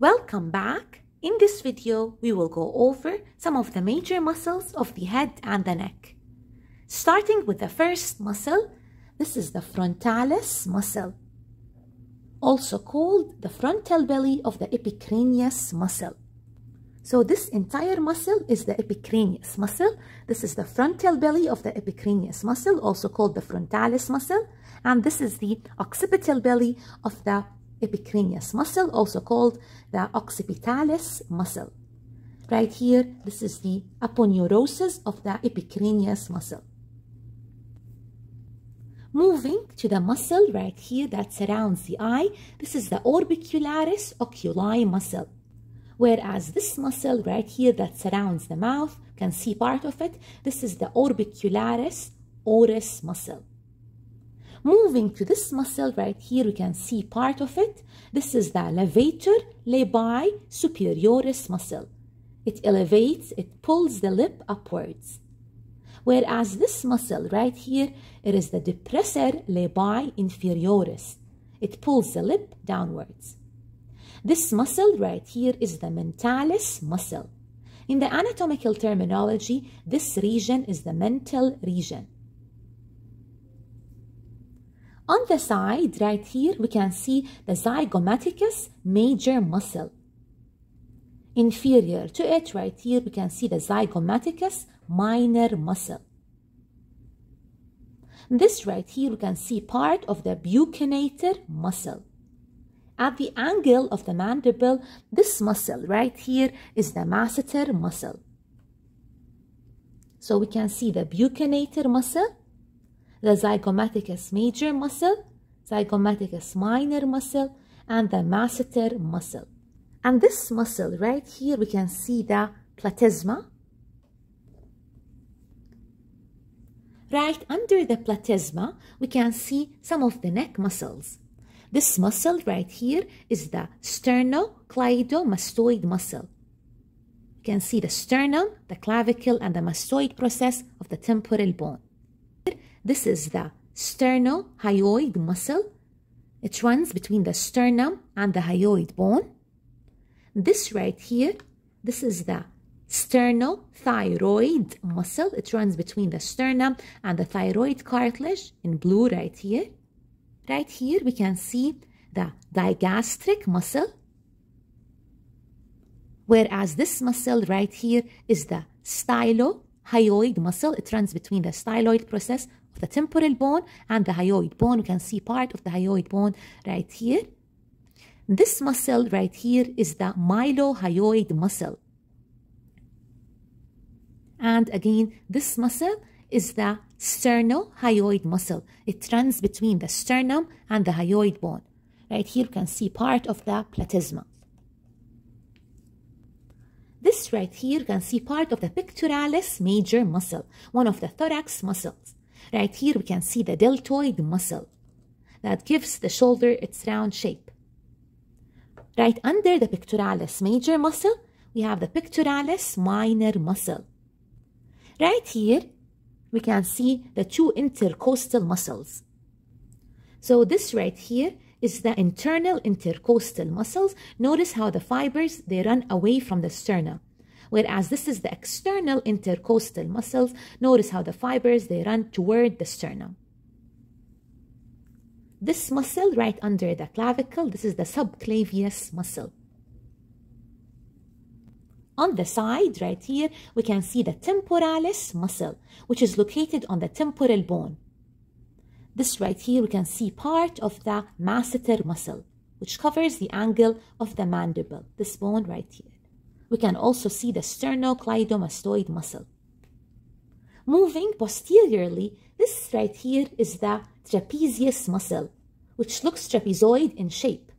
Welcome back. In this video, we will go over some of the major muscles of the head and the neck. Starting with the first muscle, this is the frontalis muscle, also called the frontal belly of the epicranius muscle. So this entire muscle is the epicranius muscle. This is the frontal belly of the epicranius muscle, also called the frontalis muscle. And this is the occipital belly of the epicranius muscle, also called the occipitalis muscle. Right here, this is the aponeurosis of the epicranius muscle. Moving to the muscle right here that surrounds the eye, this is the orbicularis oculi muscle. Whereas this muscle right here that surrounds the mouth, can see part of it, this is the orbicularis oris muscle. Moving to this muscle right here, we can see part of it. This is the levator labii superioris muscle. It elevates, it pulls the lip upwards. Whereas this muscle right here, it is the depressor labii inferioris. It pulls the lip downwards. This muscle right here is the mentalis muscle. In the anatomical terminology, this region is the mental region. On the side right here, we can see the zygomaticus major muscle. Inferior to it right here, we can see the zygomaticus minor muscle. This right here, we can see part of the buccinator muscle. At the angle of the mandible, this muscle right here is the masseter muscle. So we can see the buccinator muscle the zygomaticus major muscle, zygomaticus minor muscle, and the masseter muscle. And this muscle right here, we can see the platysma. Right under the platysma, we can see some of the neck muscles. This muscle right here is the sternocleidomastoid muscle. You can see the sternum, the clavicle, and the mastoid process of the temporal bone. This is the sternohyoid muscle. It runs between the sternum and the hyoid bone. This right here, this is the sternothyroid muscle. It runs between the sternum and the thyroid cartilage in blue right here. Right here, we can see the digastric muscle. Whereas this muscle right here is the stylohyoid muscle. It runs between the styloid process of the temporal bone and the hyoid bone. You can see part of the hyoid bone right here. This muscle right here is the mylohyoid muscle. And again, this muscle is the sternohyoid muscle. It runs between the sternum and the hyoid bone. Right here, you can see part of the platysma. This right here, you can see part of the pectoralis major muscle, one of the thorax muscles. Right here we can see the deltoid muscle that gives the shoulder its round shape. Right under the pectoralis major muscle, we have the pectoralis minor muscle. Right here, we can see the two intercostal muscles. So this right here is the internal intercostal muscles. Notice how the fibers, they run away from the sternum whereas this is the external intercostal muscles. Notice how the fibers, they run toward the sternum. This muscle right under the clavicle, this is the subclavius muscle. On the side, right here, we can see the temporalis muscle, which is located on the temporal bone. This right here, we can see part of the masseter muscle, which covers the angle of the mandible, this bone right here we can also see the sternocleidomastoid muscle. Moving posteriorly, this right here is the trapezius muscle, which looks trapezoid in shape.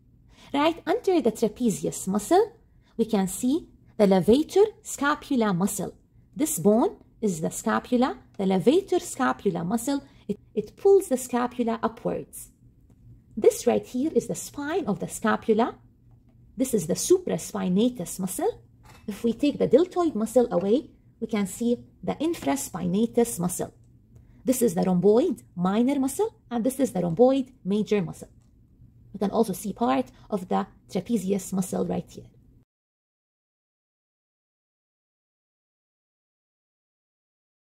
Right under the trapezius muscle, we can see the levator scapula muscle. This bone is the scapula, the levator scapula muscle. It, it pulls the scapula upwards. This right here is the spine of the scapula. This is the supraspinatus muscle. If we take the deltoid muscle away, we can see the infraspinatus muscle. This is the rhomboid minor muscle, and this is the rhomboid major muscle. We can also see part of the trapezius muscle right here.